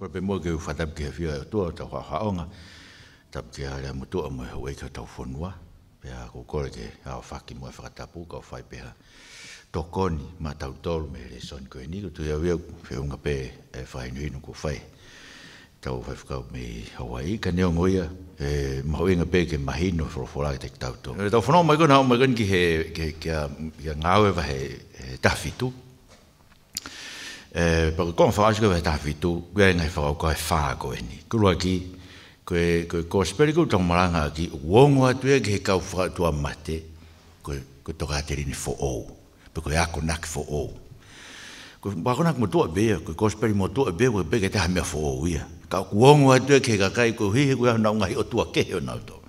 ko pe mo geu fatap tap ke fi to ta ha ha onga tap ke le mo to mo ho e to fo noa pe a ko ko ke a fa ki mo fa tap ko fa pe ha to kon ma ta to me le son ko ni to ya veu fe un pe e fa ni no ko fa tau fai whakau me ho Hawaii, ka neo ngoia, e, mahoenga pē ke mahi no whorowhorai te tau tō. E, tau whanau, maigona, maigona ki he, ke, ke, ke, ke ngāwe wa he, he tawhitu, eh per con fa che sta fitu che ne fa co e fa co e ni quello qui che che co speri maranga tom malanga qui uomo a tue che ca tua mate che che to gateri ni fo o per che aco nak fo o che ma con mo tua be che co speri mo tua be che be che ta me fo o ia ca uomo a tue che ca he co hi che na un ai o tua che na to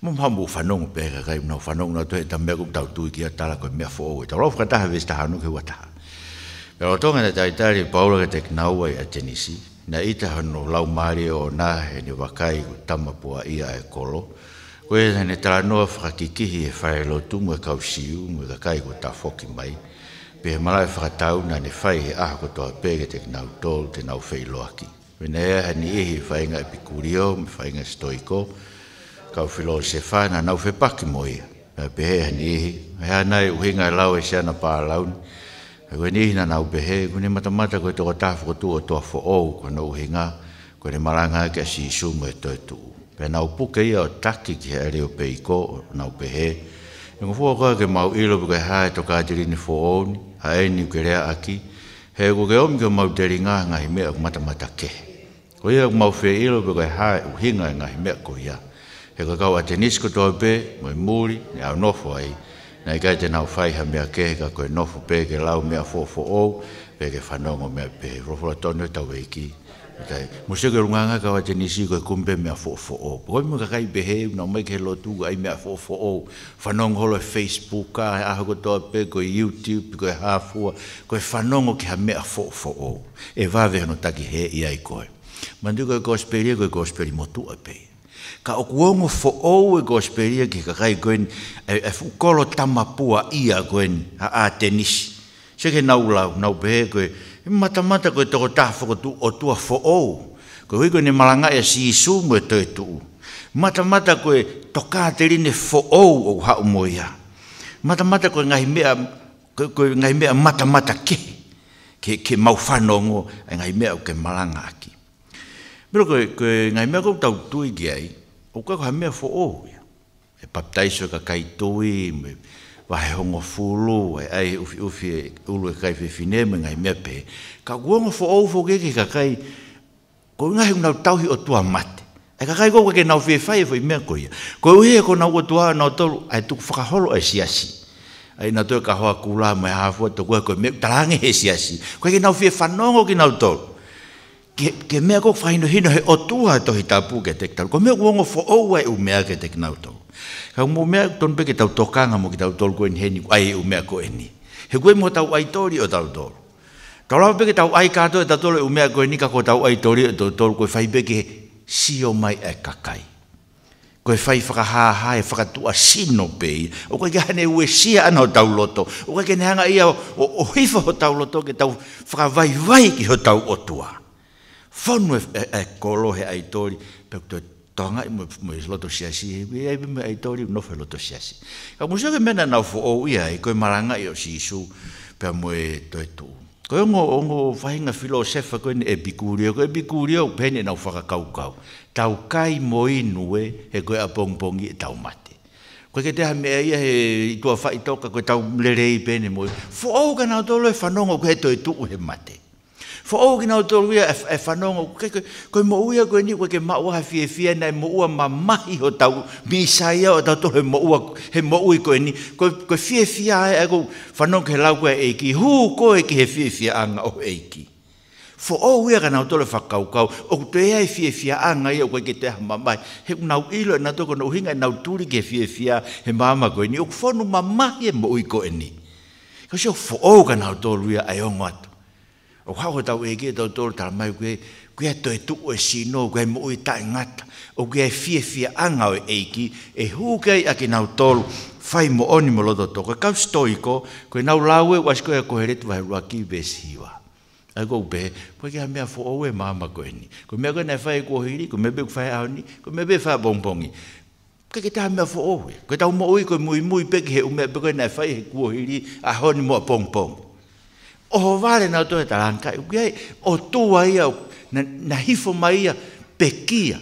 mo ma mo fa pe ca kai na fa non na tue ta me co e tau tu ki ta la co me fo o ta lo fa ta ve ke no ta E o tonga na taitari paula ke te knaua i Atenisi, na ita hano lau maari o nā he ni wakai ku tamapua ia e kolo, koe e tane tala noa whakakikihi e whae lotu mua kau siu mua kakai ku tafoki mai, pe he malai whakatau na ne whai he aha kotoa pege te knau tol te nau whei loaki. Wena ea hani ehi whainga epikurio, whainga stoiko, kau filosefa na nau whepaki moia. Pe he hani ehi, hea nai uhinga lau e siana pā launi, e koe ni hina nau pehe, koe ni matamata koe toko tafu ko tuko toa fo ou, koe nau hinga, koe ni maranga ke si isu mo e toi tuu. Pe nau puke ia o taki ki he o pe iko, nau pehe, e koe fua koe ke mau ilo pe koe hae to kātiri ni fo ou ni, a e ni uke rea aki, he koe ke omi ke mau teri ngā ngahi mea o matamata ke. Ko ia mau fe ilo pe koe hae u hinga e ngahi mea ko ia. He koe kau atenisko toa pe, moi muri, ni au nofo ai, Nei kai te nau fai ha mea kehe ka koe nofu pe ke lau mea fofo ou pe ke whanongo mea pe rofola tonu tau eiki. Tai, mo se ke runganga ka wate nisi koe kumpe mea fofo ou. Po koe mea kai behe unau mai ke lotu ai mea fofo ou. Whanongo holo e Facebook ka e aho kotoa pe koe YouTube koe hafua koe whanongo ke ha mea fofo ou. E vave hano taki he iai koe. Mandu koe kospeli e koe kospeli motu a peia ka o kuongo fo o e gosperia ki ka kai koen e, e fukolo tamapua ia koen a a tenisi. Se ke naulau, nau pehe koe, e matamata koe toko tafo ko tu o tua fo o. Koe hui koe ni malanga e si isu mo e tuu. Matamata koe toka terine fo o o hau moia. Matamata koe ngahi mea, koe, koe mea matamata ke. Ke, ke mauwhano ngō, e ngahi mea o ke malanga aki. Mero koe, koe ngai mea kou tau tui ki ai, o ka ka me fo o ya e patai so ka kai to i he hongo fulu e ai u fi u fi e lu kai fi fine me ngai me pe ka guongo fo o fo ke ka kai ko nga he unau tauhi o tua mate. e ka kai go ke nau fie fai fo me ko ya ko u he ko nau u tua na to ai tu fa holo e si asi ai na to ka ho kula mai ha fo to ko me tarange he si asi ko ke na fi fa no ki nau na to ke, ke mea kok whaino hino he o tuha to hi tapu ke tek tau. Ko mea wongo fo o wai u mea ke tek nau tau. Ka mo mea ton pe ke tau tokanga mo ki tau tol koen heni, ai u mea ko eni. He kwe mo tau ai tori o tau tol. Ka lau pe ke tau ai kato e tau e u mea ko eni ka ko tau ai tori o tau tol koe fai pe ke si o mai e kakai. Ko e fai whakahaha e whakatua sino pe i. O koe ke hane ue sia ana o tau loto. O koe ke nehanga ia o, hifo o tau loto ke tau whakavai vai ki ho tau otua. Ha fonu e, e, e kolo he aitori pe to tonga mo mo lo to siasi e be me aitori no fe lo siasi ka mo jere mena na fo o ia e ko maranga yo si su pe mo e to e tu ko ngo ngo fainga filosofa ko e bikurio ko e bikurio pe ne na fa kau kau tau kai mo i nue e ko a pong pong i tau ma Ko ke te hame e ia he i tua whaitoka ko tau lerei pene moi. Fo au kana o tolo e whanongo ko he toi tuku he mate fo o gina o tolu ia e fanong e o ke ko mo u ko ni ko ke ma u ha fi fi na mo u ma ma hi o tau bi sa ia o tau tolu mo u he mo u ko ni ko ko fi fi a e, e ko fanong ke la ko e ki hu ko e ki he fi fi anga o e ki fo o ia gana o tolu fa kau kau o te ia fi fi anga ia ko ke te ma mai he na u ilo na to ko no hinga na u tuli ke fi fi he ma ma ko ni o e fo no ma ma he mo u ko ni ko sho fo o gana o tolu ia ai o O hau tau e ke tau tōru tāra mai kue, kue ato e tuku e sino, kue mo e tae ngata, o kue e fie fie anga o e ki, e hūkei aki nau tōru, fai mo oni mo lodo tō, kue kau stoiko, kue nau laue, wasko e koheretu vai rua ki besi hiwa. Ai kou pē, pō kia mea fō oe māma koe ni. Kou mea koe nei whae kōhiri, kou mea pē kou whae au ni, kou mea pē whae bongbongi. Kā ke tā mea fō oe. Kou tau mō oe koe mui mui pē he u mea pē koe nei whae he kōhiri, a honi mō bongbongi o ho vale na to eta lanka o tu ai au na, hifo mai a pekia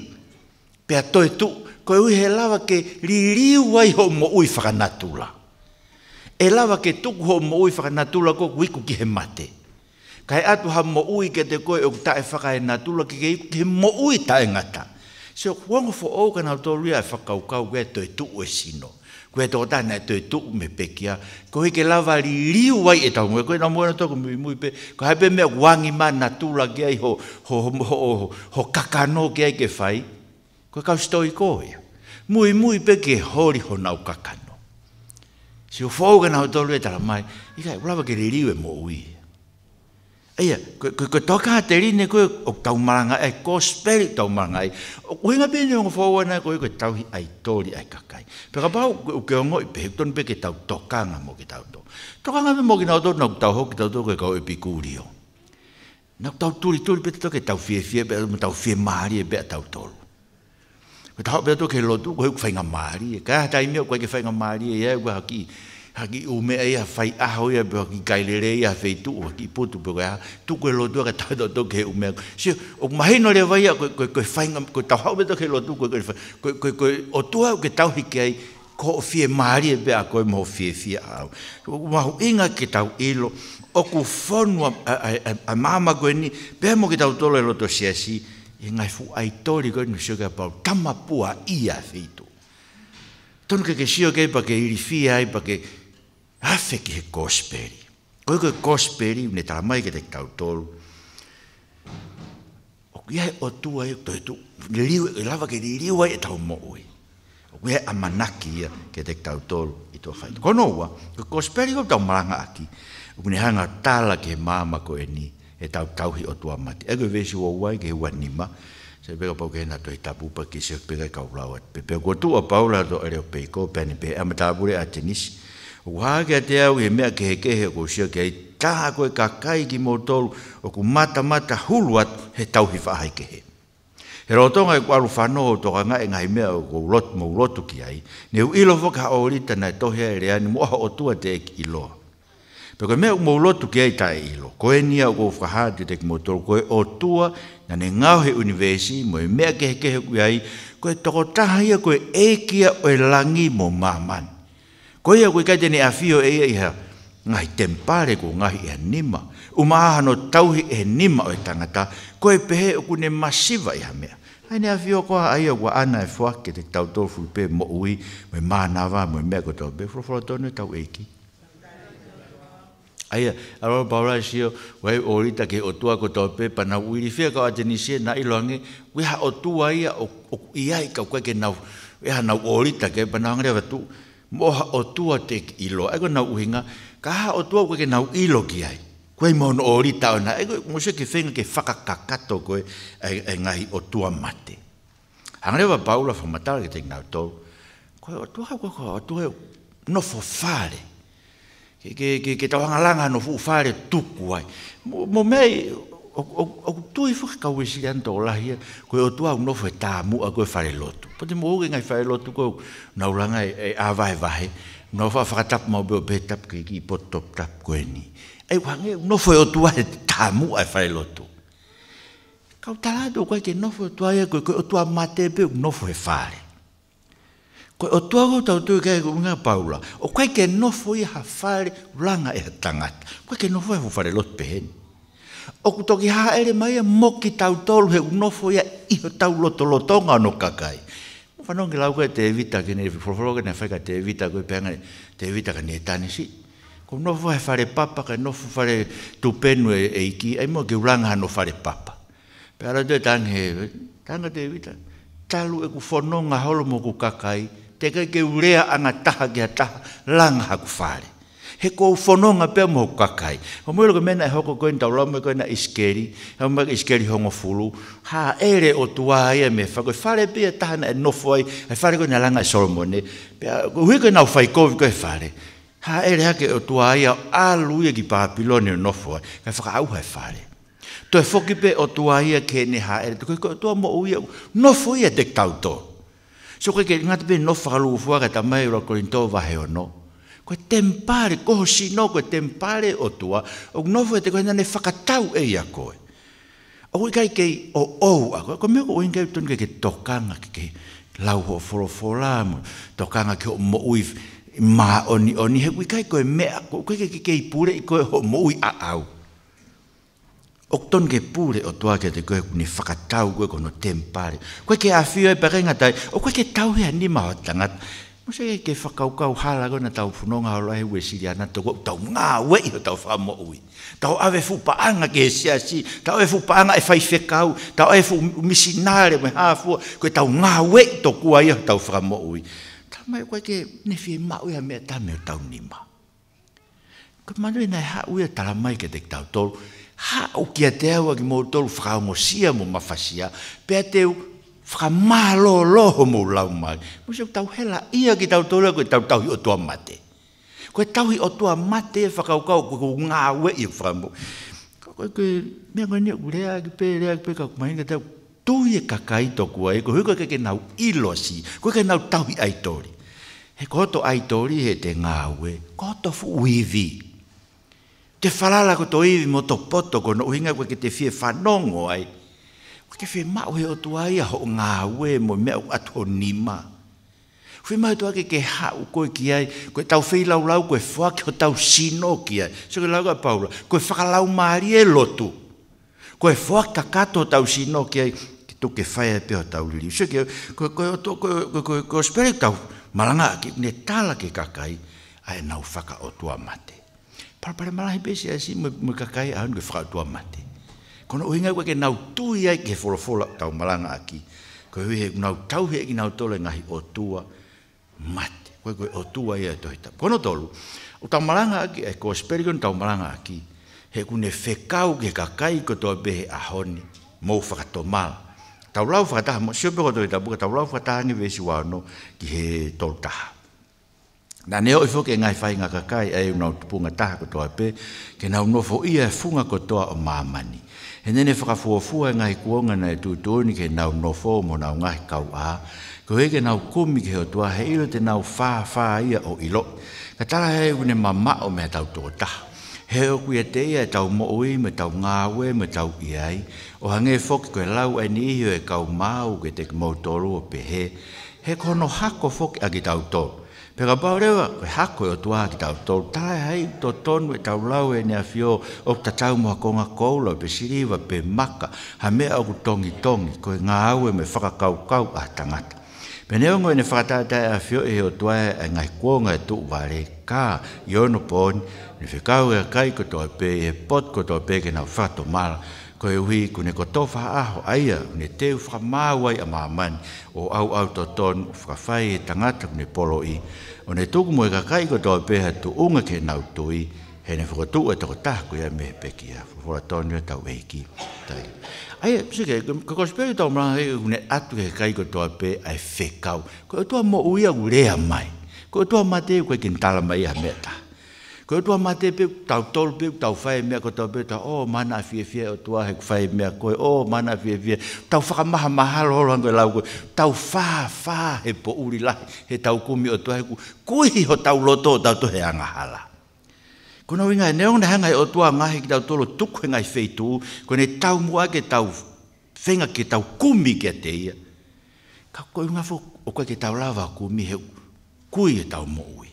pe e tu ko e u he lava ke liri wai ho mo u fa natula e lava ke tu ho mo u fa natula ko wi ku ki he mate kai atu ha mo ui ke te koe u ta e fa kai natula ki ke, ke, ke mo ui ta e ngata se so, ho ngo fo o kana to ria fa e kau kau ge e tu e sino koe tō tāna e tōi tōku me pekia, ko hike lawa li liu wai e tau mwe, koe nā mwena tōku mui mui pe, ko haipe mea wangi mā na tūla ki ai ho, ho, ho, ho, kakano ki ai ke whai, koe kau stoi koe, mui mui pe ke hori ho nau kakano. Si o fōga nā o tōlu e mai, i kai, wala ke li liu e mō uia. Eia, koe koe toka terine koe o tau maranga e gospel tau maranga e. O koe ngā pēne o whaua nā koe koe tauhi ai tōri ai kakai. Peka pāu o ke ongo i pēk tonu pēke tau toka ngā mō ke tau tō. Toka ngā mō ki nā tō nā tau hoki tau tō koe kau epikūrio. Nā tau tūri tūri pēta tō ke tau fie fie pēta mō tau fie maari e pēta tau tōru. Koe tau pēta tō ke lotu koe koe whainga maari e. Kā hatai mea koe ke whainga maari e e koe haki i haki o me ai a fai a ho ia bo ki kai le re ia fei tu o ki po tu bo ga tu ko lo tu ga ta do to ke o me si o mai no le vai a ko ko ko fai ngam ko ta ho be to ke lo tu ko ko ko ko ko o tu e a ke ta ho ki ai ko fi e mari e be a ko mo fi fi a o ma ho inga ke ta e lo o ku fonu a a mama go ni be mo ke ta to le lo to si si e ngai fu ai to li ko ni so ga pa tama pua ia fei tu Tonu ke ke shio ke pa ke irifia ai pa ke Afe ki he kosperi. Koe koe kosperi, ne tā mai ke te kautolu. O kia hae o tua e, to e tu, ne liu, e lava ke ne liu ai e tau mo ui. O ki a manaki ia ke te kautolu i tō whai. Kono ua, koe kosperi o tau maranga aki. O ki ne hanga tala ke māma ko e ni, e tau kauhi o tua mati. Ego vesi o uai ke ua nima, se pega pau kena to eta pa ki se pega kaulau. Pepe kua tua paula to o peiko, pene pe amatabure atinisi. Wāke te au e mea ke hekehe ko shia ke ai taha koe ka kai ki mō tolu o ku mata mata hulu at he tauhi whahai ke he. He rotonga e kualu whanoho toka ngai ngai mea o ko ulot, mo ulotu ki ai, ne u ilo whaka o rita nai tohea e reani mo aho o tua te eki iloa. Peko mea u mo ulotu ki ai tae ilo, ko nia o ko whahati te ki mō tolu koe o tua na ne ngau he univesi mo e mea ke hekehe ku ai, ko e toko taha ia e ekia o e langi mo mamani. Ko ia koe kaitene a fio e ia iha, ngahi tempare ko ngai e nima. Umaha no tauhi e nima o e tangata, ko e pehe o kune masiva iha mea. ne a fio koa a ia kua ana e fuake te tau tofu pe mo ui, moe mo e moe mea ko tau pe, frofro tonu e tau eiki. Aia, aroa paura e sio, wai orita ke otua ko tau pe, pana uiri fia kau atenisie na iloange, wiha otua ia o iai kau kweke nau, wiha nau orita ke, pana angrewa tuu moha o tua te ilo, ego nau uhinga, kaha o tua koe ke nau ilo ki ai. Koe mo no ori tau na, ego mose ke whenga ke whakakakato koe e, e ngahi o tua mate. Hangarewa baula wha matala ke te ngau tau, koe o tua koe koe o tua no fo fare. Ke, ke, ke, ke no fu fare tuku ai. mo mei, E o e, o tu ifu ka wisi an to la hi ko o tu no fo e ta mu a ko fare lotu po te mo ge ngai fare lotu ko na ula ngai e a vai vai no fa fa tap mo be be tap ki ki po top tap ko ni e wa nge no fo o tu a ta mu a fare lotu ka ta la do ko ke no fo tu a ko ko o tu a mate be no fo fare ko o tu a ko ta tu ke ko nga paula o ko ke no fo i ha fare ranga e tangat ko ke no fo fare lotu pe ni O ku toki haa ere mai a moki tau tolu he unofo ia iho tau loto lotonga no kakai. Mo whanau ngi lau koe te evita ki nere, whorofolo ke ne whaika te evita koe peangane, te evita ka netani si. Ko nofo he whare papa, ka nofo whare tupenu e eiki, e mo ke uranga hano whare papa. Pera te tangi he, tanga te evita, talu e ku whanonga holo mo ku kakai, te kai ke urea anga taha ki a taha, langa ha ku whare he ko fononga pe mo kakai o mo ko mena ho ko ko nda lo mo ko na iskeri ha mo iskeri ho mo fulu ha ere o tua ia me fa ko fare pe ta na no foi e fare e ko na langa e sormone pe ko hu ko na fai ko ko fare ha ere ha ke o tua ia a lu ye ki babilonia no foi ka fa au ha fare to e foki pe o tua ia ke ne ha ere to ko to mo u ia no foi e tek tauto so ko ke ngat pe no fa lu fo ta mai ro ko into va he o no koe tempare, koho sino, koe tempare o tua, o nofu e te koe nane whakatau e ia koe. O koe kai kei o ou a koe, koe mea koe ingai tonu kei tokanga kei lau ho foro fora tokanga ke o mo ui ma oni oni, he koe kai koe mea, koe kei kei kei pure i koe ho mo ui a au. O tonu kei pure o tua ke te koe kune whakatau koe kono tempare. Koe ke afio e perenga tai, o koe kei tauhea ni mahatangata, O se ke whakau kau hala na tau whunonga hau lai ue na ana tau tau ngā wei o tau whamo ui. Tau awe whupaanga ke si a ave fu awe whupaanga e whai whekau, tau awe fu nāre me hāfua, ko tau ngā wei tō kua i o tau whamo ui. Tau mai koe ke nefie mau ia me ta o tau nima. Koe manui nai hā ui a tala mai ke tek tau tolu, hā o kia te awa ki mō tolu whakau ngosia mō mafasia, Pe pēteu, whakamalo loho mō lau mai. Mo se tau hela ia ki tau tōrua koe tau tau o tua mate. Koe tau i o tua mate e whakaukau koe koe ngā ue i whamu. Koe koe mea koe nea urea ki pē, rea ki pē kau kumahi ka tau. Tui e kakai tōku ai, koe koe ke nau ilosi, koe ke nau tau ai tōri. He to ai tōri he te ngā ue, koto fu uivi. Te whalala ko to iwi mo tō poto ko no uhinga koe ke te fie whanongo ai. Ko te whi mau he o tua ia ho ngā ue mo mea o atu ho nima. Whi mau tua ke ha u koe ki ai, koe tau whi lau lau koe whua ki ho tau sino ki ai. So ke lau kai paura, koe whakalau maari e lotu. Koe whua ka kato tau sino ki ai, ki tu ke whai e pe ho tau lili. So ke koe koe o tua koe koe koe spere tau malanga ki ne tala ke kakai, ai nau whaka o tua mate. Parapare marahi pesi asi mo kakai ahun koe whaka o tua mate kono uinga ke nau tu ia ke fola fola tau malanga aki ko hui he nau tau he ki nau tole ngahi o tua mate ko ko o tua ia e to hita kono tolu o tau malanga aki e ko sperigon tau malanga aki he kune fekau ke kakai ko to be ahoni, mou mo fa to mal tau lau fa ta mo sio be ko to hita bu tau lau fa ta ni ve ki he tol ta Na neo i fwke ngai whai ngā kakai e unau no tupunga taha kotoa pe, ke nau nofo ia e ko toa o mamani. He nene whakafuafua e ngai kuonga na e tūtoni ke nau nofo mo nau ngai kau a, ko he hege nau kumi ke o tua he ilo te nau fa ia o ilo. Ka tala he une mama o me tau tō taha. He o kuia e te ia e mo oi me tau nga we me tau ai. o hange fwke koe lau e ni ihio e kau mau ke te kumau tōru o pehe, he kono hako fwke a ki tau tōru. Pera paurewa, koe hako e o tuaha ki tau tolu, tae hei to tonu e tau lau e nea fio, o ta tau moha konga koula, pe siriva, pe maka, ha mea oku tongi tongi, koe ngā au e me whakakau kau a tangata. Pene ongo e ne whakatatai a fio e o tuaha e, e ngai kuonga e tuu wale ka, i ono poni, ne whikau e kai koto e pe e pot koto e pe ke nau whato mara, ko e hui ko ne koto wha aho aia ne teu wha māwai a māman o au au to ton o wha whai e tangata ko ne polo i o ne tuku mo e kakai ko tau peha tu unga ke nau tui he ne whakatu e tako tah ko ia me peki a whakora tonu e tau eiki tai ai se ke ko ko spe tau mra ne atu ke kai ko tau pe ai fe kau ko tu mo uia gurea mai ko tu ma te ko ken tala mai a meta Ko tua mate pe tau tol pe tau fai me ko tau pe tau o oh, mana fie fie o tua he fai me ko o oh, mana fie fie tau fa maha maha lo lo ngoe lau ko tau fa fa he po uri la he tau kumi o tua he ku kui ho tau loto tau to he anga hala. Ko na winga neong na hanga o tua ngahi ki tau tolo tuku ngai fei tu ko ne tau mua ke tau fenga ke tau kumi ke te ia. Ka koi unga fo o kwa ke tau lava kumi he kui he tau mo ui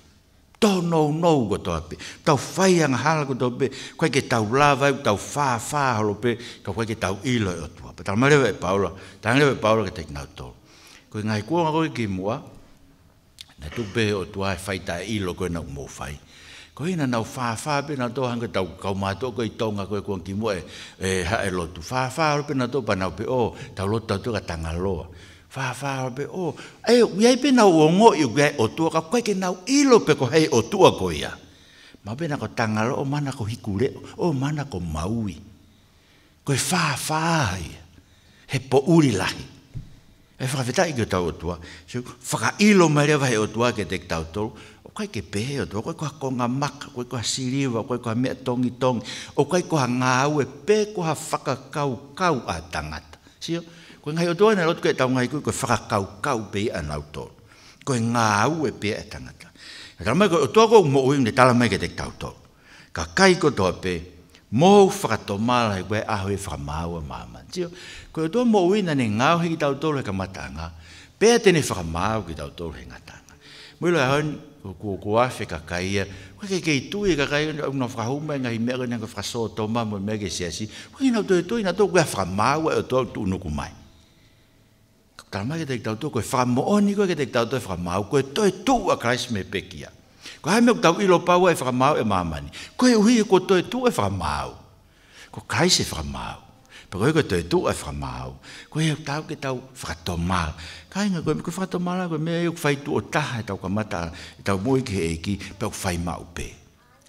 to no no go to api. to fai ang hal go to be kwai ke tau lava e, tau fa fa ho pe ka ke tau ilo e o to ape tal mare e paulo tal mare paulo ke tek na to ko ngai ko ngo ki mua na tu be o to ai fai ta ilo ko na mo fai ko ina na fa fa be na to hanga tau kau ma to ko i tonga ko ko ki mo e ha e lo tu fa fa ho pe na to pa na pe o oh, tau lo tau to ka tangaloa fa fa be o e wi ai pe na o ngo i ga o tu ka ko ke na ilo pe ko hei o tu ko ia ma be na ko tangalo o mana ko hikule o mana ko maui ko fa fa he po uri lahi. e fa vita i ga o tu se fa ilo ma re va o tu ke te ta o tu o kai ke pe o tu ko ko ko nga mak ko ko siriva ko ko me tongi tong o kai ko nga we pe ko ha fa ka kau kau a tangata Sio, koe ngai o toa nai rotu kei tau ngai koe, koe whakakau kau pe i anau tō. Koe ngā au e pe e tangata. E tala mai koe, o toa koe mo uing de tala mai ke te tau tō. Ka kai ko toa pe, mo whakato māla hei koe ahoe whakamāu a māman. Sio, koe o toa mo uing nane ngāu hei ki tau tō le ka matanga, pe a tene whakamāu ki tau tō le ngatanga. Mui loa hoi, ko ko ko afe ka kaia ko ke ke tu e ka kaia no no fra huma nga i mere nga fra so to ma mo mege se si ko ina to to ina to ko fra ma e wa to tu no ku mai ta ma ke te ta to ko fra mo oni ko ke te ta to fra ma ko to e tu a kais me pekia ko ha me ta i lo pa wa fra ma e ma e mani e ko e hui ko to e tu e fra ma ko kais e fra ma o Perugo te tu e fra mau. Ko e tau ke tau fra to mal. Ka inga ko e fra to mal ko me e ko fai tu o ta e tau ka mata e tau mo ke e pe ko fai mau pe.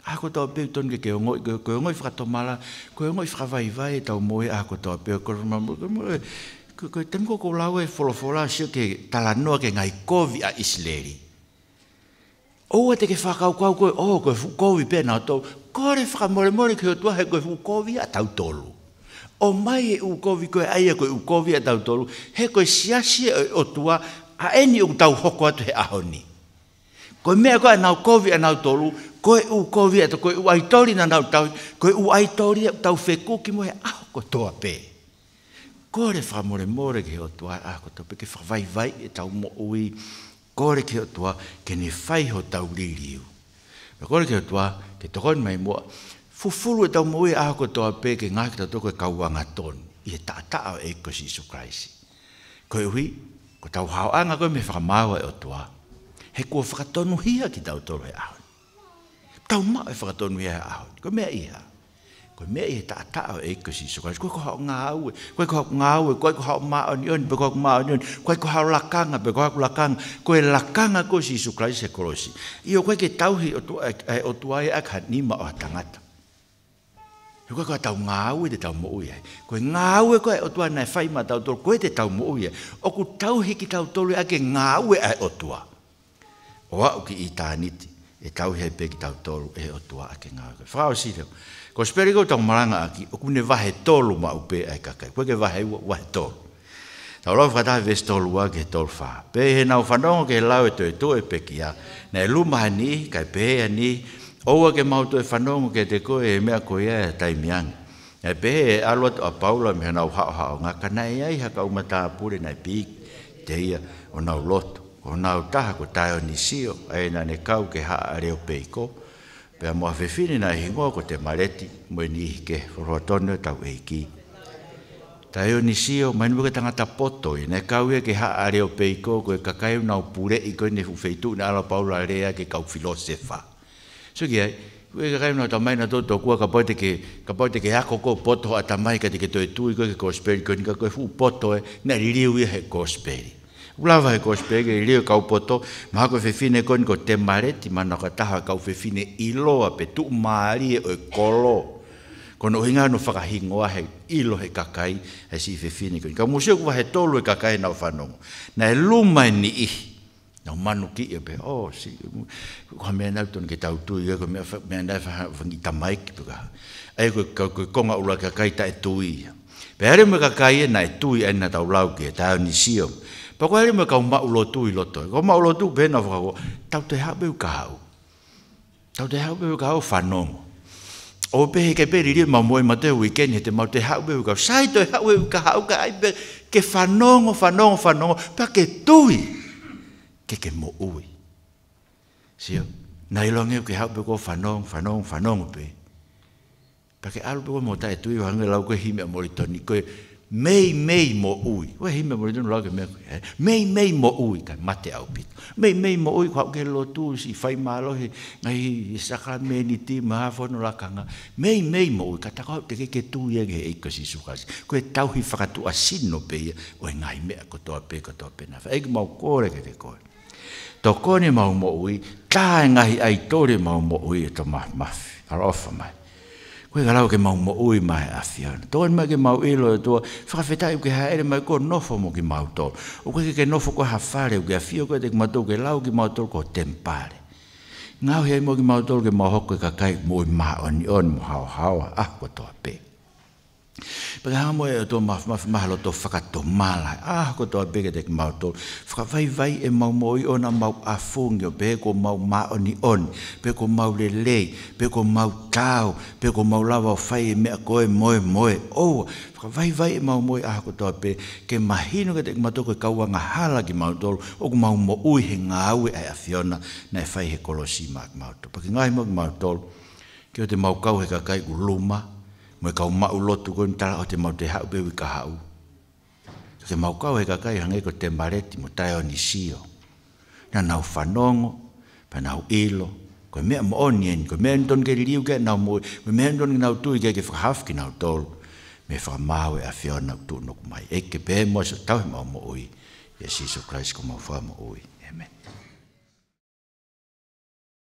A ko tau pe ton ke ke o ngoi ko ngoi fra to mala ko ngoi fra vai vai e tau mo e a ko tau pe ko ma mo ko mo ko ko tem ko ko lau e folo fola se ke talanoa ke ngai kovi a isleri. O te ke fa kau kau ko o ko fu ko pe na to ko re fra mo le ke o tu ha ko fu ko a tau tolu o mai e ukovi koe aia e koe ukovi a e tau tolu, he koe siasi e o tua, a eni u tau hoko atu he ahoni. Koe mea koe anau kovi anau tolu, koe ukovi to koe uaitori na nau tau, koe uaitori atu tau feku ki mo he aho ko toa pe. Kore wha more more ke o tua a ko tope, ke wha vai vai e tau mo ui, kore ke o tua, ke ne fai ho tau ririu. Kore ke o tua, ke tokon mai mua, fufulu e tau moe a ko toa pe ke ngā ki tatoko e kauanga ton i e tata au e ko Jesus Christ. Ko e hui, ko tau hao anga koe me whakamawa e o toa. He kua whakatonu hia ki tau toro e ahon. Tau mao e whakatonu hia e ahon. Ko mea iha. Ko mea i he tata ta e ko si so Ko Koe ko hao ngāwe, koe ko hao ngāwe, koe ko hao maa ni oni, koe ko hao ni e, oni, e, e, koe ko hao lakanga, koe ko hao lakanga, koe lakanga ko si so kaisi se korosi. Iyo koe ke tauhi o tuai e akha nima o tangata. Ko ka koe tau ngāu e te tau mo'u iai. Koe ngāu e koe o tua nai whai ma tau tolu, koe te tau mo'u iai. O ku tau hiki tau tolu ake ngāu e ai o tua. O au ki i tāniti, e tau hei pe ki tau tolu e o tua ake ngāu e koe. si reo. Ko speri koe tau maranga aki, o ku ne vahe tolu ma upe ai kakai. Koe ke vahe ua, wahe tolu. Tau lau whakatahe vese tolu a ke tolu wha. Pe he nau whanongo ke lau e tue tue pe ki a. Nei lumaha ni, kai pe he ni, Oua ke mau toi whanongo ke te koe e mea koe e taimiang. E pe e alua toa paula mea nau hao hao ngā kanai ai haka umata apure nai pīk te ia o nau lotu. O nau taha ko tai o nisio a e nane kau ke haa a reo peiko. Pea mua whewhini nai hingoa ko te mareti mo e nihi ke whoroa tonu tau eiki. Tai o nisio mai nuka tangata poto e nai kau ke haa a peiko ko e kakai o nau pure i koe ne ufeitu ne ala paula rea ke kau filosefaa. Tuki ai, kui ka kaino ta mai na to to kua ka poite ke ka poite ke hako ko poto ata mai ka te ke to tu i ko ke gospel ko ni ka ko fu poto e na riri u he gospel ulava he gospel ke riri ka poto ma ko fe fine ko ni ko te mare ti mana ka ta ka fe fine i lo a pe tu mari e ko lo ko no hinga no fa ka hingo a he i lo he ka kai e si fe fine ko ni ka mo se ku va he to lo ka kai na fa no na e lu mai ni Ya manu ki e be o oh, si ko me na ton ke tau tu ye ko me me na fa vangi ta mai tu ga. Ai ko ko ko ula ka kai e tu i. Pe ari me ka kai na e tu i ena tau lau ke tau ni si Pa ko ari me ka ma ulo tu i loto. Ko ma ulo tu be na fa tau te ha be u ka au. Tau te ha be u ka au fa no. O pe ke pe ri ma mo ma weekend he te ma te ha be u ka sai te ha be u ka au ka ai be ke fa no fa no fa no pa ke tu i keke mo ui. Sio, na ilongi ke hau peko fanong, fanong, fanong pe. ke alu peko mo tae tui, wangi lau ke hime a mori koe mei mei mo ui. Koe hime a mori toni lau ke mea koe, eh, mei mei mo ui, kai mate au pito. Mei mei mo ui, kwa uke lo tu, si fai malo, he, ngai saka me ni ti, maha fono la kanga. Mei mei mo ui, kata kau teke ke ke tu ye he iko si sukasi. Koe tauhi whakatu a sino pe ia, koe ngai mea kotoa pe, kotoa pe na fa. Eki mau kore ke te koe to koni mau mo ui ka ngai ai tore mau mo ui e to ma ma ar ofa mai ko e galau ke mau mo ui mai a fia to en ke mau ilo to fa feta u ke haere mai ko nofo mo ki mau to o ke ke nofo fo ko ha fare u ke fia ko te mato ke lau ki mau to ko tempare ngau he mo ki mau to ke mau ho ko e ka kai mo ma on on mo hau hau ah, a ko to pe Pe ha mo e to ma ma ma lo to fa to mala. Ah ko to be de ma to. Fra vai vai e ma mo i ona ma a fung yo be ko ma ma oni on. Pe ko ma le le, pe ko ma kao, pe ko ma la va fa e me ko e mo e mo e. O fa vai vai e ma mo i ah ko to be ke ma hino ke ma to ko ka wa nga hala ki ma to. O ko ma mo u he nga u e a fiona na fai he kolosi ma ma to. Pe ngai ma ma to. Ke te ma ka he ka kai ku luma. Mwe kau mau lotu koe mtara o oh, te mau te hau pewi ka hau. To te mau kau e ka kai hangi ko te mareti mo tae o nisio. Na nau whanongo, pa nau ilo, koe mea mo oni eni, koe mea ndon ke liu ke nau mui, koe mea ndon ke nau tui ke ke whakahaf ki nau tolu. Me whakamau e a whio nau tu mai. Eke pē mo sa tau he mau mo ui, Jesus Christ ko mau whamo ui.